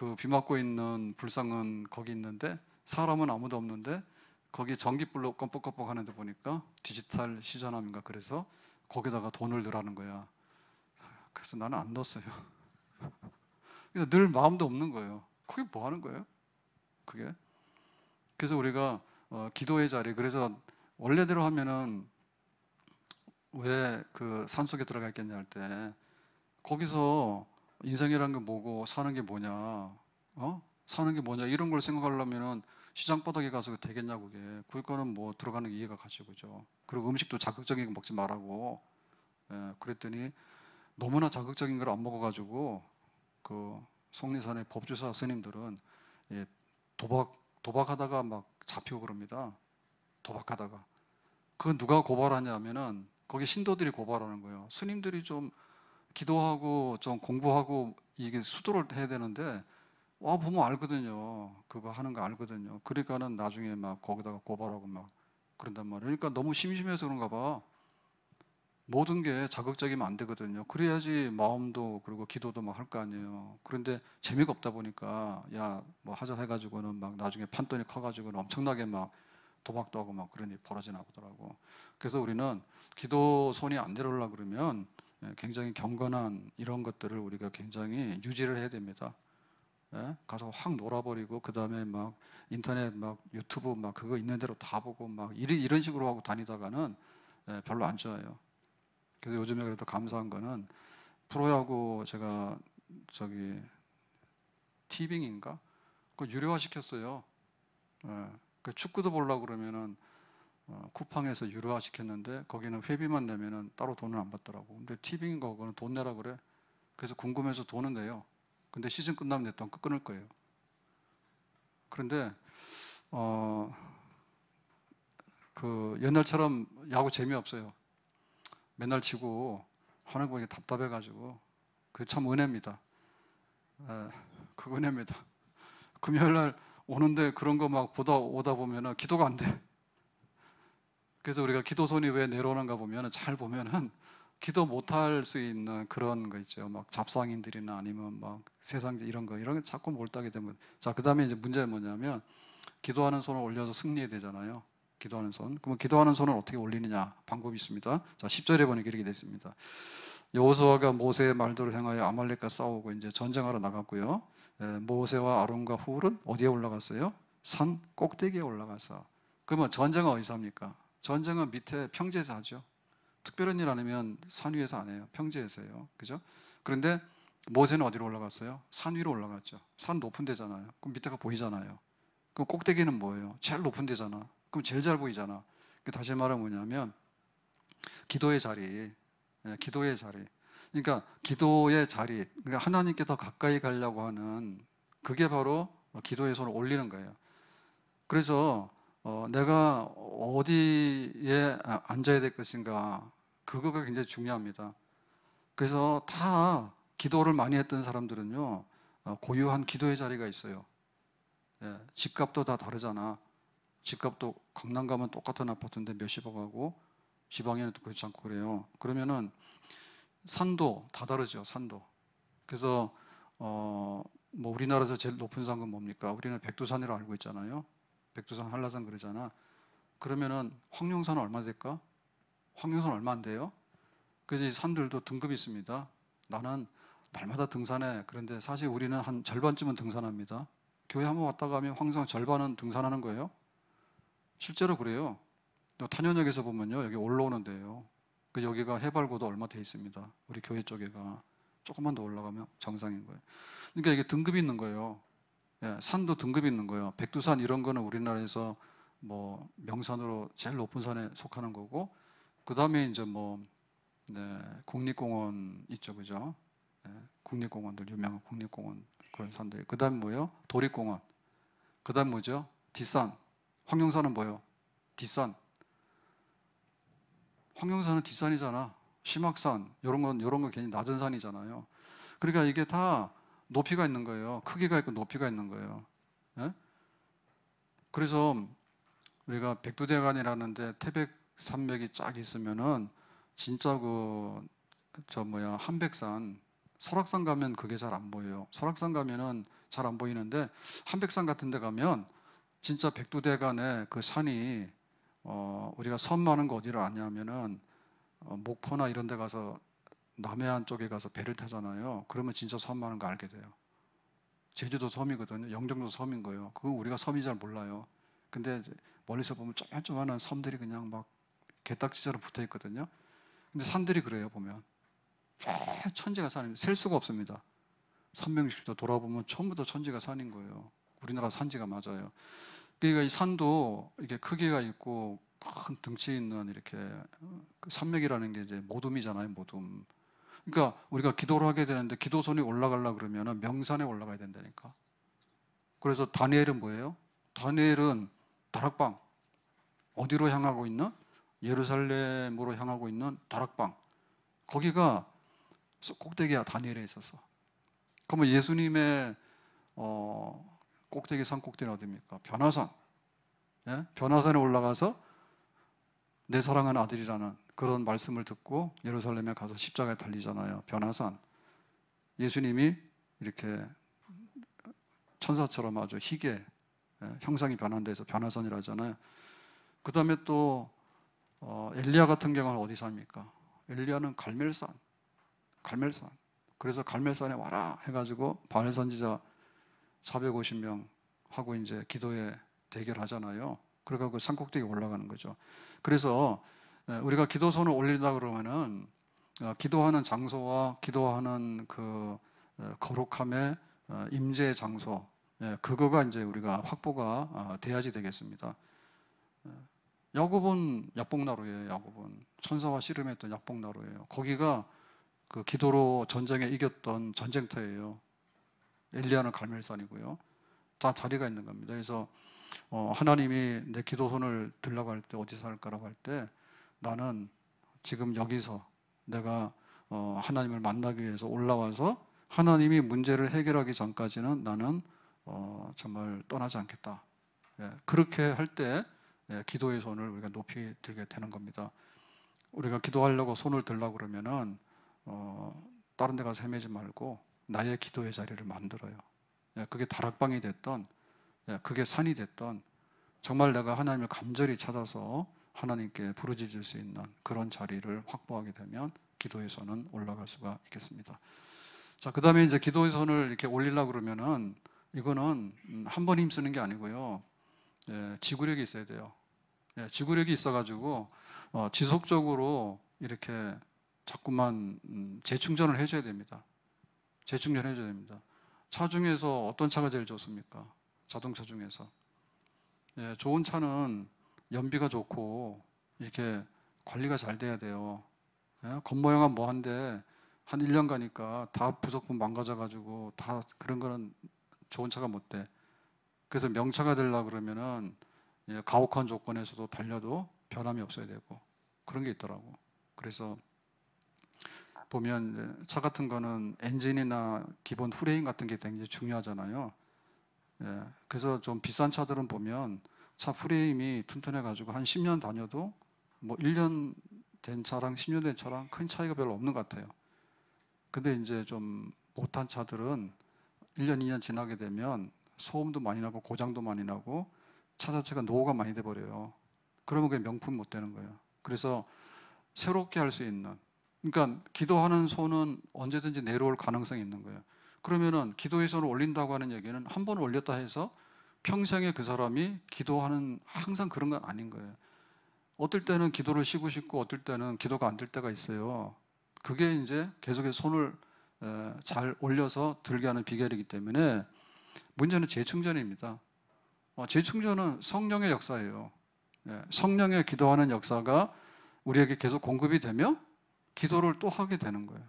그 비 맞고 있는 불상은 거기 있는데 사람은 아무도 없는데 거기 전기불로 껌뻑껌뻑 하는데 보니까 디지털 시전함인가 그래서 거기다가 돈을 넣으라는 거야. 그래서 나는 안 넣었어요. *laughs* 늘 마음도 없는 거예요. 그게 뭐 하는 거예요? 그게? 그래서 우리가 어, 기도의 자리 그래서 원래대로 하면은 왜 그 산속에 들어가 있겠냐 할 때 거기서 인생이란 게 뭐고 사는 게 뭐냐? 어? 사는 게 뭐냐? 이런 걸 생각하려면은 시장 바닥에 가서 되겠냐 그게. 그거는 뭐 들어가는 게 이해가 가죠 그죠? 그리고 음식도 자극적인 거 먹지 말라고. 예, 그랬더니 너무나 자극적인 걸 안 먹어가지고 그 속리산의 법주사 스님들은 예, 도박 도박하다가 막 잡히고 그럽니다. 도박하다가. 그 누가 고발하냐면은 거기 신도들이 고발하는 거예요. 스님들이 좀 기도하고 좀 공부하고 이게 수도를 해야 되는데 와 보면 알거든요. 그거 하는 거 알거든요. 그러니까는 나중에 막 거기다가 고발하고 막 그런단 말이에요. 그러니까 너무 심심해서 그런가 봐. 모든 게 자극적이면 안 되거든요. 그래야지 마음도 그리고 기도도 막 할 거 아니에요. 그런데 재미가 없다 보니까 야 뭐 하자 해가지고는 막 나중에 판돈이 커가지고는 엄청나게 막 도박도 하고 막 그런 일이 벌어지나 보더라고. 그래서 우리는 기도 손이 안 내려오려 그러면 예, 굉장히 경건한 이런 것들을 우리가 굉장히 유지를 해야 됩니다. 예? 가서 확 놀아버리고 그 다음에 막 인터넷 막 유튜브 막 그거 있는 대로 다 보고 막 이리, 이런 식으로 하고 다니다가는 예, 별로 안 좋아요. 그래서 요즘에 그래도 감사한 거는 프로야구 제가 저기 티빙인가 그 유료화 시켰어요. 예. 그 축구도 보려고 그러면은 어, 쿠팡에서 유료화 시켰는데 거기는 회비만 내면은 따로 돈을 안 받더라고. 근데 티빙인 거는 돈 내라 그래. 그래서 궁금해서 돈은 내요. 근데 시즌 끝나면 내 돈 끊을 거예요. 그런데 어, 그 옛날처럼 야구 재미없어요. 맨날 지고 하는 거 보기 답답해 가지고 그 참 은혜입니다. 에, 그 은혜입니다. 금요일 날 오는데 그런 거 막 보다 오다 보면은 기도가 안 돼. 그래서 우리가 기도손이 왜 내려오는가 보면은 잘 보면은 기도 못할 수 있는 그런 거 있죠. 막 잡상인들이나 아니면 막 세상 이런 거 이런 게 자꾸 몰두하게 되면 자 그다음에 이제 문제는 뭐냐면 기도하는 손을 올려서 승리해야 되잖아요. 기도하는 손. 그러면 기도하는 손을 어떻게 올리느냐 방법이 있습니다. 자 10절에 보니까 이렇게 되어 있습니다. 여호수아가 모세의 말도를 행하여 아말렉과 싸우고 이제 전쟁하러 나갔고요. 예, 모세와 아론과 훌은 어디에 올라갔어요? 산 꼭대기에 올라가서. 그러면 전쟁은 어디서 합니까? 전쟁은 밑에 평지에서 하죠. 특별한 일 아니면 산 위에서 안 해요. 평지에서 해요. 그죠? 그런데 모세는 어디로 올라갔어요? 산 위로 올라갔죠. 산 높은 데잖아요. 그럼 밑에가 보이잖아요. 그럼 꼭대기는 뭐예요? 제일 높은 데잖아. 그럼 제일 잘 보이잖아. 다시 말하면 뭐냐면 기도의 자리, 예, 기도의 자리. 그러니까 기도의 자리, 그러니까 하나님께 더 가까이 가려고 하는 그게 바로 기도의 손을 올리는 거예요. 그래서 어, 내가 어디에 앉아야 될 것인가 그거가 굉장히 중요합니다. 그래서 다 기도를 많이 했던 사람들은요 어, 고유한 기도의 자리가 있어요. 예, 집값도 다 다르잖아. 집값도 강남 가면 똑같은 아파트인데 몇십억 하고 지방에는 또 그렇지 않고 그래요. 그러면은 산도 다 다르죠. 산도. 그래서 어, 뭐 우리나라에서 제일 높은 산은 뭡니까? 우리는 백두산이라고 알고 있잖아요. 백두산, 한라산 그러잖아. 그러면은 황룡산은 얼마 될까? 황룡산 얼마 안 돼요? 그래서 이 산들도 등급이 있습니다. 나는 날마다 등산해. 그런데 사실 우리는 한 절반쯤은 등산합니다. 교회 한번 왔다 가면 항상 절반은 등산하는 거예요. 실제로 그래요. 또 탄현역에서 보면요, 여기 올라오는 데요. 그 여기가 해발고도 얼마 돼 있습니다. 우리 교회 쪽에가 조금만 더 올라가면 정상인 거예요. 그러니까 이게 등급이 있는 거예요. 예, 산도 등급이 있는 거예요. 백두산 이런 거는 우리나라에서 뭐 명산으로 제일 높은 산에 속하는 거고, 그 다음에 이제 뭐 네, 국립공원 있죠, 그죠? 예, 국립공원들 유명한 국립공원 그런 산들. 그 다음 뭐예요? 도립공원. 그 다음 뭐죠? 뒷산. 황룡산은 뭐예요? 뒷산. 황룡산은 뒷산이잖아. 심악산 이런 건 이런 건 괜히 낮은 산이잖아요. 그러니까 이게 다 높이가 있는 거예요. 크기가 있고 높이가 있는 거예요. 예? 그래서 우리가 백두대간이라는데 태백 산맥이 쫙 있으면은 진짜 그 저 뭐야 한백산 설악산 가면 그게 잘 안 보여요. 설악산 가면은 잘 안 보이는데 한백산 같은 데 가면 진짜 백두대간의 그 산이 어 우리가 섬 많은 거 어디를 아냐면은 어 목포나 이런 데 가서 남해안 쪽에 가서 배를 타잖아요. 그러면 진짜 섬 많은 거 알게 돼요. 제주도 섬이거든요. 영종도 섬인 거예요. 그거 우리가 섬이 잘 몰라요. 근데 멀리서 보면 조그마한 섬들이 그냥 막 개딱지처럼 붙어 있거든요. 근데 산들이 그래요, 보면. 천지가 산입니다. 셀 수가 없습니다. 산명식도 돌아보면 전부 다 천지가 산인 거예요. 우리나라 산지가 맞아요. 그러니까 이 산도 이게 크기가 있고 큰 등치 있는 이렇게 그 산맥이라는 게 이제 모둠이잖아요, 모둠. 그러니까 우리가 기도를 하게 되는데 기도선이 올라가려 그러면 명산에 올라가야 된다니까. 그래서 다니엘은 뭐예요? 다니엘은 다락방 어디로 향하고 있는? 예루살렘으로 향하고 있는 다락방. 거기가 꼭대기야 다니엘에 있어서. 그러면 예수님의 어, 꼭대기 산 꼭대기는 어디입니까? 변화산. 예? 변화산에 올라가서 내 사랑하는 아들이라는 그런 말씀을 듣고 예루살렘에 가서 십자가에 달리잖아요. 변화산. 예수님이 이렇게 천사처럼 아주 희게 예, 형상이 변한 데서 변화산이라 하잖아요. 그 다음에 또 어, 엘리야 같은 경우는 어디 삽니까? 엘리야는 갈멜산, 갈멜산. 그래서 갈멜산에 와라 해가지고 바알 선지자 450명 하고 이제 기도에 대결하잖아요. 그러고 그 산꼭대기 올라가는 거죠. 그래서 예, 우리가 기도선을 올린다 그러면은 어, 기도하는 장소와 기도하는 그 어, 거룩함의 어, 임재 장소 예, 그거가 이제 우리가 확보가 돼야지 되겠습니다. 야곱은 약복나루예요. 야곱은 천사와 씨름했던 약복나루예요. 거기가 그 기도로 전쟁에 이겼던 전쟁터예요. 엘리야는 갈멜산이고요. 다 자리가 있는 겁니다. 그래서 어, 하나님이 내 기도손을 들라고 할 때 어디서 할까라고 할 때 나는 지금 여기서 내가 어, 하나님을 만나기 위해서 올라와서 하나님이 문제를 해결하기 전까지는 나는 어, 정말 떠나지 않겠다. 예, 그렇게 할때 예, 기도의 손을 우리가 높이 들게 되는 겁니다. 우리가 기도하려고 손을 들라 그러면은 어, 다른 데 가서 헤매지 말고 나의 기도의 자리를 만들어요. 예, 그게 다락방이 됐던 예, 그게 산이 됐던 정말 내가 하나님을 간절히 찾아서 하나님께 부르짖을 수 있는 그런 자리를 확보하게 되면 손은 올라갈 수가 있겠습니다. 자, 그 다음에 이제 기도의 손을 이렇게 올리려고 그러면은 이거는 음, 한번 힘쓰는 게 아니고요. 예, 지구력이 있어야 돼요. 예, 지구력이 있어가지고 어, 지속적으로 이렇게 자꾸만 음, 재충전을 해줘야 됩니다. 재충전 해줘야 됩니다. 차 중에서 어떤 차가 제일 좋습니까? 자동차 중에서. 예, 좋은 차는 연비가 좋고 이렇게 관리가 잘 돼야 돼요. 예? 겉모양은 뭐한데 한 1년 가니까 다 부속품 망가져가지고 다 그런 거는 좋은 차가 못 돼. 그래서 명차가 되려 그러면은 예, 가혹한 조건에서도 달려도 변함이 없어야 되고 그런 게 있더라고. 그래서 보면 차 같은 거는 엔진이나 기본 프레임 같은 게 굉장히 중요하잖아요. 예, 그래서 좀 비싼 차들은 보면 차 프레임이 튼튼해 가지고 한 10년 다녀도 뭐 1년 된 차랑 10년 된 차랑 큰 차이가 별로 없는 것 같아요. 근데 이제 좀 못한 차들은 1년, 2년 지나게 되면 소음도 많이 나고 고장도 많이 나고 차 자체가 노후가 많이 돼 버려요. 그러면 그게 명품 못 되는 거예요. 그래서 새롭게 할 수 있는. 그러니까 기도하는 손은 언제든지 내려올 가능성이 있는 거예요. 그러면은 기도의 손을 올린다고 하는 얘기는 한 번 올렸다 해서 평생에 그 사람이 기도하는 항상 그런 건 아닌 거예요. 어떨 때는 기도를 쉬고 싶고 어떨 때는 기도가 안 될 때가 있어요. 그게 이제 계속해서 손을 에, 잘 올려서 들게 하는 비결이기 때문에 문제는 재충전입니다. 어, 재충전은 성령의 역사예요. 예, 성령의 기도하는 역사가 우리에게 계속 공급이 되면 기도를 또 하게 되는 거예요.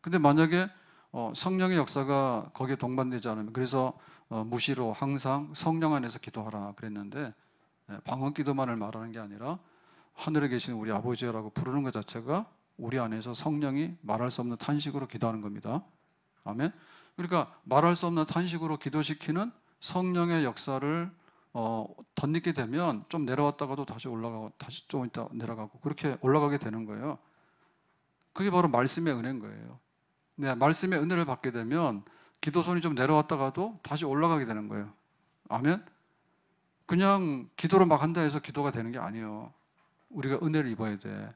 근데 만약에 어, 성령의 역사가 거기에 동반되지 않으면 그래서 어, 무시로 항상 성령 안에서 기도하라 그랬는데 예, 방언 기도만을 말하는 게 아니라 하늘에 계신 우리 아버지라고 부르는 것 자체가 우리 안에서 성령이 말할 수 없는 탄식으로 기도하는 겁니다. 아멘. 그러니까 말할 수 없는 탄식으로 기도시키는 성령의 역사를 어, 덧입게 되면 좀 내려왔다가도 다시 올라가고 다시 좀 있다 내려가고 그렇게 올라가게 되는 거예요. 그게 바로 말씀의 은혜인 거예요. 네, 말씀의 은혜를 받게 되면 기도 손이 좀 내려왔다가도 다시 올라가게 되는 거예요. 아멘. 그냥 기도를 막 한다 해서 기도가 되는 게 아니에요. 우리가 은혜를 입어야 돼.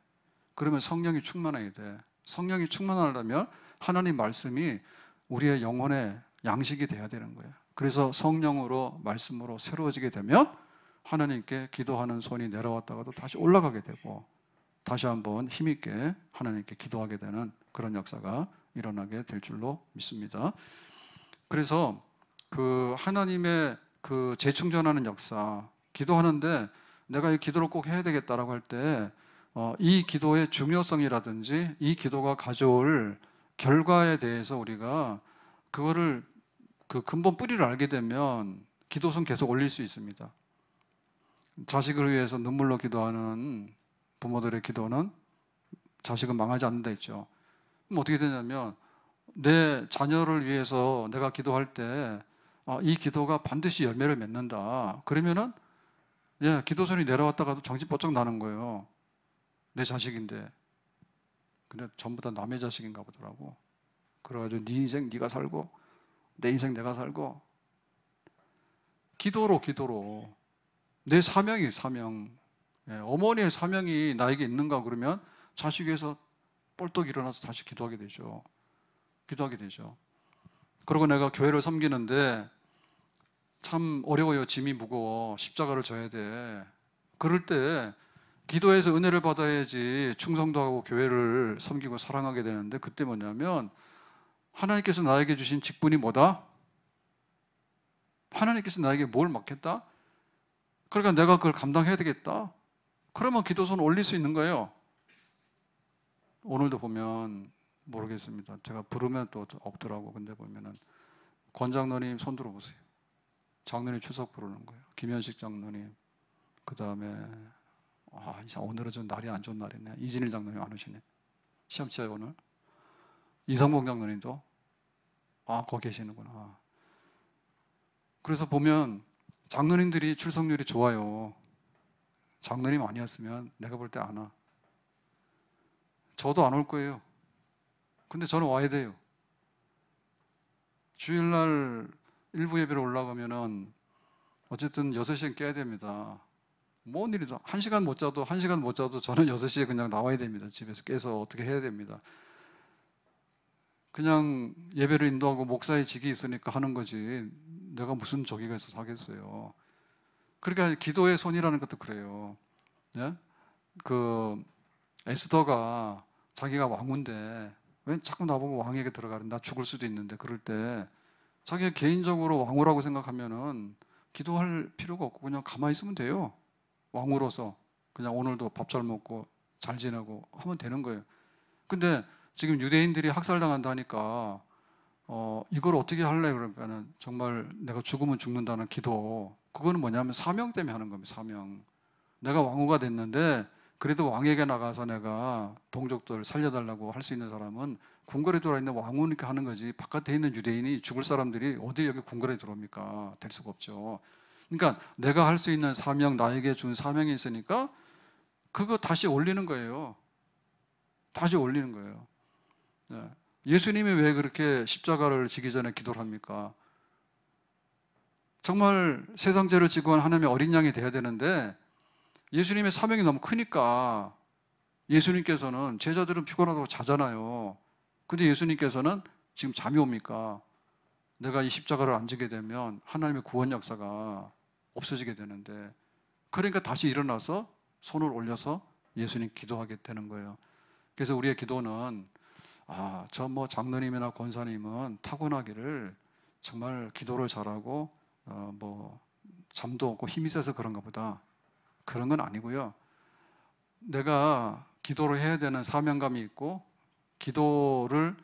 그러면 성령이 충만해야 돼. 성령이 충만하려면 하나님 말씀이 우리의 영혼의 양식이 돼야 되는 거예요. 그래서 성령으로 말씀으로 새로워지게 되면 하나님께 기도하는 손이 내려왔다가도 다시 올라가게 되고 다시 한번 힘있게 하나님께 기도하게 되는 그런 역사가 일어나게 될 줄로 믿습니다. 그래서 그 하나님의 그 재충전하는 역사, 기도하는데 내가 이 기도를 꼭 해야 되겠다라고 할 때, 어, 이 기도의 중요성이라든지 이 기도가 가져올 결과에 대해서 우리가 그거를 그 근본 뿌리를 알게 되면 기도성 계속 올릴 수 있습니다. 자식을 위해서 눈물로 기도하는 부모들의 기도는 자식은 망하지 않는다 했죠. 그럼 어떻게 되냐면 내 자녀를 위해서 내가 기도할 때 아, 이 기도가 반드시 열매를 맺는다. 그러면은 예, 기도선이 내려왔다가도 정신 번쩍 나는 거예요. 내 자식인데. 근데 전부 다 남의 자식인가 보더라고. 그래가지고 네 인생 네가 살고 내 인생 내가 살고 기도로 기도로 내 사명이 사명. 예, 어머니의 사명이 나에게 있는가 그러면 자식 위해서 뻘떡 일어나서 다시 기도하게 되죠. 기도하게 되죠. 그리고 내가 교회를 섬기는데 참 어려워요. 짐이 무거워. 십자가를 져야 돼. 그럴 때 기도해서 은혜를 받아야지 충성도 하고 교회를 섬기고 사랑하게 되는데 그때 뭐냐면 하나님께서 나에게 주신 직분이 뭐다? 하나님께서 나에게 뭘 맡겼다? 그러니까 내가 그걸 감당해야 되겠다. 그러면 기도선 올릴 수 있는 거예요. 오늘도 보면 모르겠습니다. 제가 부르면 또 없더라고. 근데 보면은 권 장로님 손 들어보세요. 장로님 추석 부르는 거예요. 김현식 장로님. 그 다음에 아, 이제 오늘은 좀 날이 안 좋은 날이네. 이진일 장로님 안 오시네. 시험 치요 오늘. 이성봉 장로님도 아, 거기 계시는구나. 그래서 보면 장로님들이 출석률이 좋아요. 장로님 아니었으면 내가 볼 때 안 와. 저도 안 올 거예요. 근데 저는 와야 돼요. 주일날 일부 예배로 올라가면은 어쨌든 6시엔 깨야 됩니다. 뭔 일이다. 1시간 못 자도 1시간 못 자도 저는 6시에 그냥 나와야 됩니다. 집에서 깨서 어떻게 해야 됩니다. 그냥 예배를 인도하고 목사의 직이 있으니까 하는 거지. 내가 무슨 저기가 있어서 하겠어요. 그러니까 기도의 손이라는 것도 그래요. 예? 그 에스더가 자기가 왕인데 왜 자꾸 나보고 왕에게 들어가는 나 죽을 수도 있는데 그럴 때 자기가 개인적으로 왕후라고 생각하면은 기도할 필요가 없고 그냥 가만히 있으면 돼요. 왕으로서 그냥 오늘도 밥 잘 먹고 잘 지내고 하면 되는 거예요. 근데 지금 유대인들이 학살당한다 하니까 어 이걸 어떻게 할래 그러니까는 정말 내가 죽으면 죽는다는 기도 그거는 뭐냐면 사명 때문에 하는 겁니다. 사명. 내가 왕후가 됐는데 그래도 왕에게 나가서 내가 동족들 살려달라고 할 수 있는 사람은 궁궐에 들어와 있는 왕후니까 하는 거지 바깥에 있는 유대인이 죽을 사람들이 어디 여기 궁궐에 들어옵니까? 될 수가 없죠. 그러니까 내가 할 수 있는 사명 나에게 준 사명이 있으니까 그거 다시 올리는 거예요. 다시 올리는 거예요. 네. 예수님이 왜 그렇게 십자가를 지기 전에 기도를 합니까? 정말 세상 죄를 지고 한 하나님의 어린 양이 돼야 되는데 예수님의 사명이 너무 크니까 예수님께서는 제자들은 피곤하다고 자잖아요. 근데 예수님께서는 지금 잠이 옵니까? 내가 이 십자가를 안 지게 되면 하나님의 구원 역사가 없어지게 되는데 그러니까 다시 일어나서 손을 올려서 예수님 기도하게 되는 거예요. 그래서 우리의 기도는 아, 저 뭐 장로님이나 권사님은 타고나기를 정말 기도를 잘하고 어, 뭐 잠도 없고 힘이 세서 그런가 보다. 그런 건 아니고요. 내가 기도를 해야 되는 사명감이 있고 기도를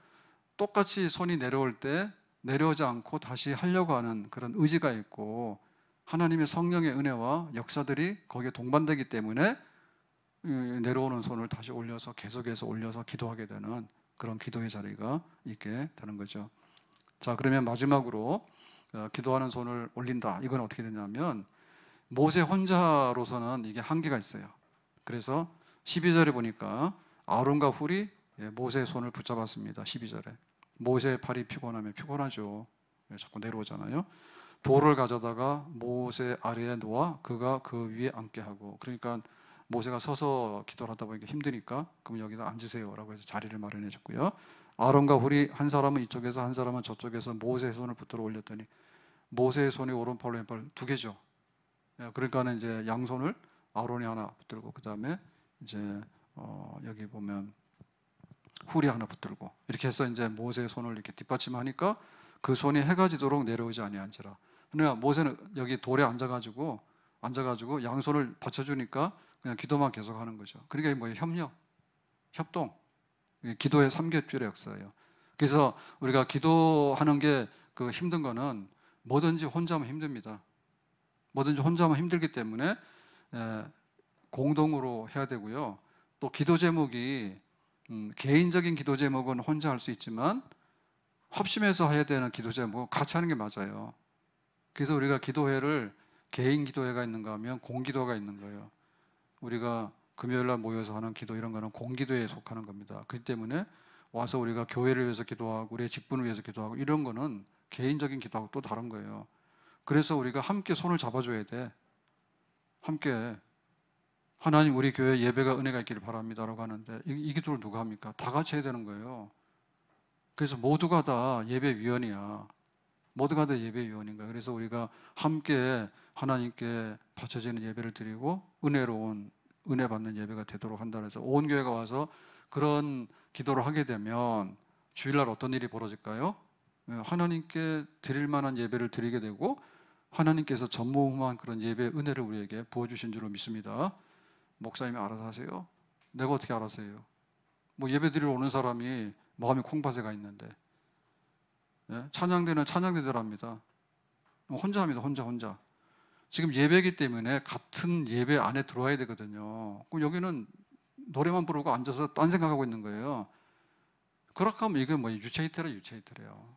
똑같이 손이 내려올 때 내려오지 않고 다시 하려고 하는 그런 의지가 있고 하나님의 성령의 은혜와 역사들이 거기에 동반되기 때문에 내려오는 손을 다시 올려서 계속해서 올려서 기도하게 되는 그런 기도의 자리가 있게 되는 거죠. 자, 그러면 마지막으로 어, 기도하는 손을 올린다. 이건 어떻게 되냐면 모세 혼자로서는 이게 한계가 있어요. 그래서 12절에 보니까 아론과 훌이 예, 모세의 손을 붙잡았습니다. 12절에. 모세의 팔이 피곤하면 피곤하죠. 예, 자꾸 내려오잖아요. 돌을 가져다가 모세 아래에 놓아 그가 그 위에 앉게 하고 그러니까 모세가 서서 기도를 하다 보니까 힘드니까 그럼 여기다 앉으세요라고 해서 자리를 마련해 줬고요. 아론과 훌이 한 사람은 이쪽에서 한 사람은 저쪽에서 모세의 손을 붙들어 올렸더니 모세의 손이 오른팔 왼팔 두 개죠. 예, 그러니까는 이제 양손을 아론이 하나 붙들고 그 다음에 이제 어 여기 보면 훌이 하나 붙들고 이렇게 해서 이제 모세의 손을 이렇게 뒷받침하니까 그 손이 해가 지도록 내려오지 아니한지라. 그러나 모세는 여기 돌에 앉아가지고 앉아가지고 양손을 받쳐주니까 그냥 기도만 계속하는 거죠. 그러니까 뭐 협력, 협동, 기도의 삼겹줄의 역사예요. 그래서 우리가 기도하는 게 그 힘든 거는 뭐든지 혼자면 힘듭니다. 뭐든지 혼자면 힘들기 때문에 에, 공동으로 해야 되고요. 또 기도 제목이 음, 개인적인 기도 제목은 혼자 할 수 있지만 합심해서 해야 되는 기도 제목 같이 하는 게 맞아요. 그래서 우리가 기도회를 개인 기도회가 있는가 하면 공기도가 있는 거예요. 우리가 금요일 날 모여서 하는 기도 이런 거는 공기도에 속하는 겁니다. 그렇기 때문에 와서 우리가 교회를 위해서 기도하고 우리의 직분을 위해서 기도하고 이런 거는 개인적인 기도하고 또 다른 거예요. 그래서 우리가 함께 손을 잡아줘야 돼. 함께 하나님 우리 교회 예배가 은혜가 있기를 바랍니다라고 하는데 이, 이 기도를 누가 합니까? 다 같이 해야 되는 거예요. 그래서 모두가 다 예배위원이야. 모두가 다 예배위원인 거야. 그래서 우리가 함께 하나님께 바쳐지는 예배를 드리고 은혜로운 은혜 받는 예배가 되도록 한다 그래서 온 교회가 와서 그런 기도를 하게 되면 주일날 어떤 일이 벌어질까요? 예, 하나님께 드릴 만한 예배를 드리게 되고 하나님께서 전무후무한 그런 예배 은혜를 우리에게 부어 주신 줄로 믿습니다. 목사님이 알아서 하세요. 내가 어떻게 알아서 해요? 뭐 예배 드리러 오는 사람이 마음이 콩밭에가 있는데 예? 찬양대는 찬양대대로 합니다. 혼자 합니다. 혼자 혼자. 지금 예배기 때문에 같은 예배 안에 들어와야 되거든요. 여기는 노래만 부르고 앉아서 딴 생각하고 있는 거예요. 그렇게 하면 이게 뭐 유체이태라 유체이태래요.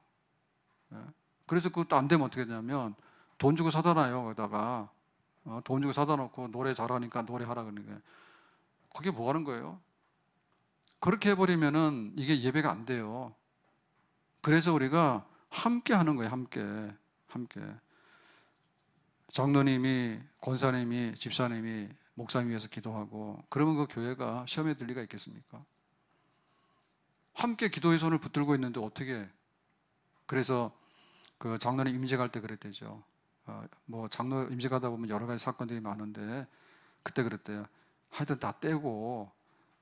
예? 그래서 그것도 안 되면 어떻게 되냐면 돈 주고 사다 놔요. 거기다가 어, 돈 주고 사다 놓고 노래 잘하니까 노래하라 그러는 거예요. 그게 뭐 하는 거예요? 그렇게 해버리면은 이게 예배가 안 돼요. 그래서 우리가 함께 하는 거예요. 함께. 함께. 장로님이, 권사님이, 집사님이, 목사님 위해서 기도하고 그러면 그 교회가 시험에 들 리가 있겠습니까? 함께 기도의 손을 붙들고 있는데 어떻게 그래서 그 장로님 임재 갈때 그랬대죠. 어, 뭐 장로 임재 가다 보면 여러 가지 사건들이 많은데 그때 그랬대요. 하여튼 다 떼고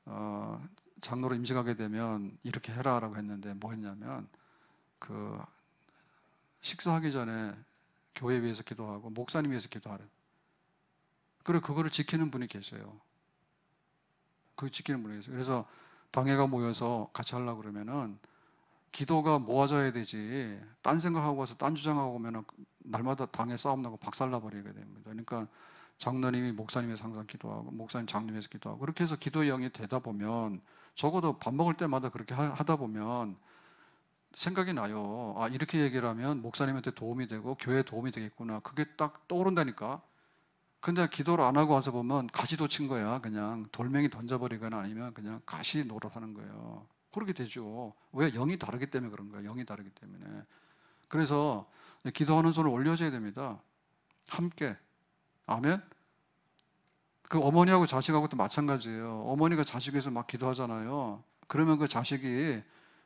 어, 장로로 임재 가게 되면 이렇게 해라라고 했는데 뭐 했냐면 그 식사하기 전에 교회 위해서 기도하고 목사님 위해서 기도하래. 그리고 그거를 지키는 분이 계세요. 그 지키는 분이 계세요. 그래서 당회가 모여서 같이 하려고 그러면은 기도가 모아져야 되지. 딴 생각하고 와서 딴 주장하고 오면은 날마다 당에 싸움 나고 박살나 버리게 됩니다. 그러니까 장로님이 목사님에서 항상 기도하고 목사님 장님에서 기도하고 그렇게 해서 기도의 영이 되다 보면 적어도 밥 먹을 때마다 그렇게 하다 보면 생각이 나요. 아, 이렇게 얘기를 하면 목사님한테 도움이 되고 교회에 도움이 되겠구나. 그게 딱 떠오른다니까. 근데 기도를 안 하고 와서 보면 가시도 친 거야. 그냥 돌멩이 던져버리거나 아니면 그냥 가시 노릇하는 거예요. 그렇게 되죠. 왜? 영이 다르기 때문에 그런 거예요. 영이 다르기 때문에. 그래서 기도하는 손을 올려줘야 됩니다. 함께. 아멘. 그 어머니하고 자식하고도 마찬가지예요. 어머니가 자식 위해서 막 기도하잖아요. 그러면 그 자식이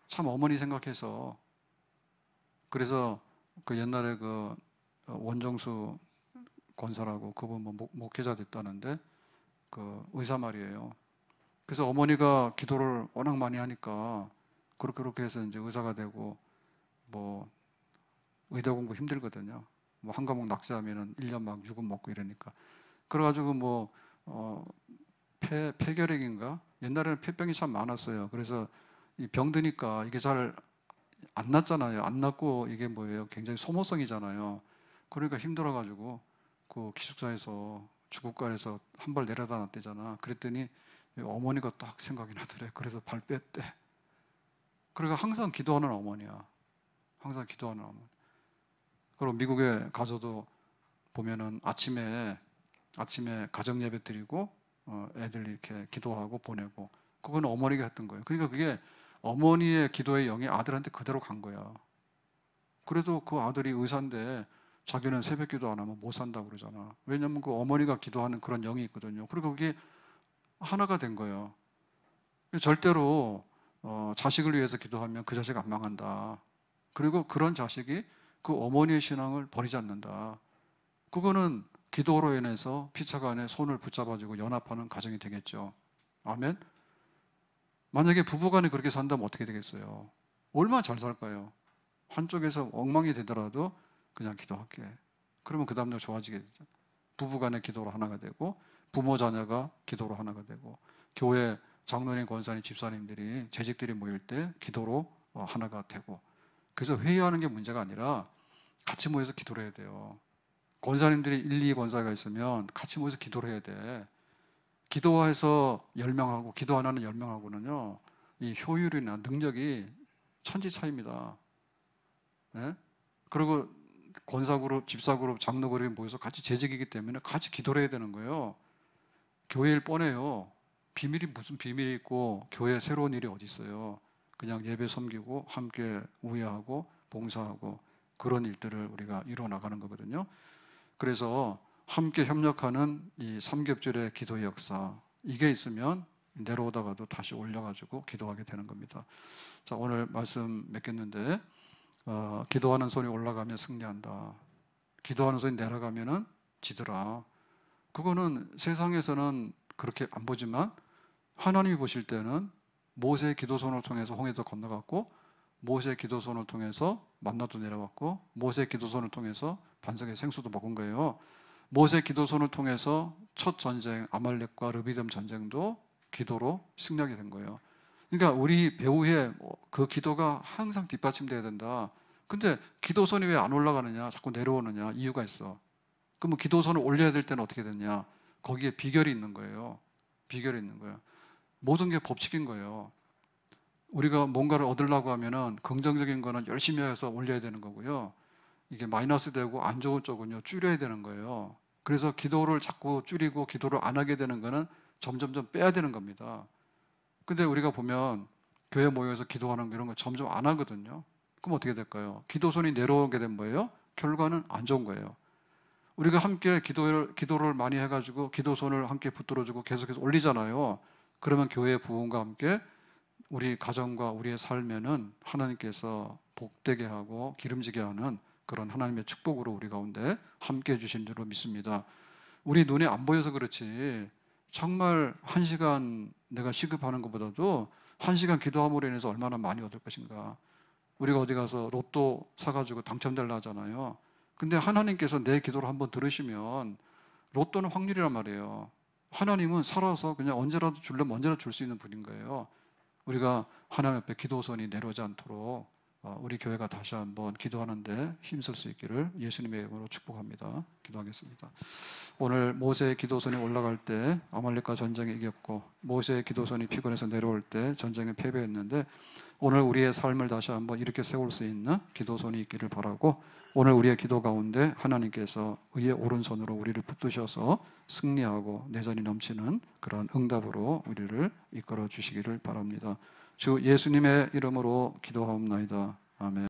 참 어머니 생각해서 그래서 그 옛날에 그 원정수 권사라고 그분 뭐 목- 목회자 됐다는데 그 의사 말이에요. 그래서 어머니가 기도를 워낙 많이 하니까 그렇게 그렇게 해서 이제 의사가 되고 뭐 의대 공부 힘들거든요. 뭐 한 과목 낙제하면은 1년 막 유급 먹고 이러니까. 그래가지고 뭐 어, 폐 폐결핵인가 옛날에는 폐병이 참 많았어요. 그래서 이 병드니까 이게 잘안 낫잖아요. 안 낫고 이게 뭐예요? 굉장히 소모성이잖아요. 그러니까 힘들어가지고 그 기숙사에서 주국관에서 한 발 내려다 놨대잖아. 그랬더니 어머니가 딱 생각이 나더래. 그래서 발 뺐대. 그러니까 항상 기도하는 어머니야. 항상 기도하는 어머니. 그리고 미국에 가서도 보면은 아침에 아침에 가정 예배 드리고 어, 애들 이렇게 기도하고 보내고 그건 어머니가 했던 거예요. 그러니까 그게 어머니의 기도의 영이 아들한테 그대로 간 거야. 그래도 그 아들이 의사인데 자기는 새벽 기도 안 하면 못 산다고 그러잖아. 왜냐면 그 어머니가 기도하는 그런 영이 있거든요. 그리고 그게 하나가 된 거예요. 절대로 어, 자식을 위해서 기도하면 그 자식 안 망한다. 그리고 그런 자식이 그 어머니의 신앙을 버리지 않는다. 그거는 기도로 인해서 피차가 안에 손을 붙잡아주고 연합하는 가정이 되겠죠. 아멘. 만약에 부부간에 그렇게 산다면 어떻게 되겠어요? 얼마나 잘 살까요? 한쪽에서 엉망이 되더라도 그냥 기도할게. 그러면 그 다음날 좋아지게 되죠. 부부간의 기도로 하나가 되고 부모 자녀가 기도로 하나가 되고 교회 장로님, 권사님, 집사님들이 재직들이 모일 때 기도로 어, 하나가 되고 그래서 회의하는 게 문제가 아니라 같이 모여서 기도를 해야 돼요. 권사님들이 1, 2 권사가 있으면 같이 모여서 기도를 해야 돼. 기도해서 열명하고 기도 안 하는 열명하고는요 이 효율이나 능력이 천지 차이입니다. 예? 그리고 권사 그룹, 집사 그룹, 장로 그룹이 모여서 같이 재직이기 때문에 같이 기도를 해야 되는 거예요. 교회일 뻔해요. 비밀이 무슨 비밀이 있고 교회 새로운 일이 어디 있어요? 그냥 예배 섬기고 함께 우애하고 봉사하고 그런 일들을 우리가 이루어 나가는 거거든요. 그래서 함께 협력하는 이 삼겹줄의 기도의 역사 이게 있으면 내려오다가도 다시 올려가지고 기도하게 되는 겁니다. 자 오늘 말씀 맺겠는데 어, 기도하는 손이 올라가면 승리한다. 기도하는 손이 내려가면은 지더라. 그거는 세상에서는 그렇게 안 보지만 하나님이 보실 때는 모세의 기도손을 통해서 홍해도 건너갔고 모세의 기도손을 통해서 만나도 내려왔고 모세의 기도손을 통해서 반석의 생수도 먹은 거예요. 모세 기도손을 통해서 첫 전쟁 아말렉과 르비뎀 전쟁도 기도로 승리하게 된 거예요. 그러니까 우리 배우의 그 기도가 항상 뒷받침돼야 된다. 근데 기도선이 왜 안 올라가느냐? 자꾸 내려오느냐? 이유가 있어. 그러면 기도선을 올려야 될 때는 어떻게 됐냐? 거기에 비결이 있는 거예요. 비결이 있는 거예요. 모든 게 법칙인 거예요. 우리가 뭔가를 얻으려고 하면은 긍정적인 거는 열심히 해서 올려야 되는 거고요. 이게 마이너스 되고 안 좋은 쪽은요 줄여야 되는 거예요. 그래서 기도를 자꾸 줄이고 기도를 안 하게 되는 거는 점점점 빼야 되는 겁니다. 근데 우리가 보면 교회 모여서 기도하는 이런 거 점점 안 하거든요. 그럼 어떻게 될까요? 기도손이 내려오게 된 거예요. 결과는 안 좋은 거예요. 우리가 함께 기도를 기도를 많이 해가지고 기도손을 함께 붙들어주고 계속해서 올리잖아요. 그러면 교회 부흥과 함께 우리 가정과 우리의 삶에는 하나님께서 복되게 하고 기름지게 하는 그런 하나님의 축복으로 우리 가운데 함께 해주신 줄로 믿습니다. 우리 눈에 안 보여서 그렇지 정말 한 시간 내가 시급하는 것보다도 한 시간 기도함으로 인해서 얼마나 많이 얻을 것인가. 우리가 어디 가서 로또 사가지고 당첨될라 하잖아요. 근데 하나님께서 내 기도를 한번 들으시면 로또는 확률이란 말이에요. 하나님은 살아서 그냥 언제라도 줄려면 언제나 줄 수 있는 분인 거예요. 우리가 하나님 앞에 기도선이 내려오지 않도록 어, 우리 교회가 다시 한번 기도하는데 힘쓸 수 있기를 예수님의 이름으로 축복합니다. 기도하겠습니다. 오늘 모세의 기도선이 올라갈 때 아말렉과 전쟁에 이겼고 모세의 기도선이 피곤해서 내려올 때 전쟁에 패배했는데 오늘 우리의 삶을 다시 한번 이렇게 세울 수 있는 기도선이 있기를 바라고 오늘 우리의 기도 가운데 하나님께서 의의 오른손으로 우리를 붙드셔서 승리하고 내전이 넘치는 그런 응답으로 우리를 이끌어 주시기를 바랍니다. 주 예수님의 이름으로 기도하옵나이다. 아멘.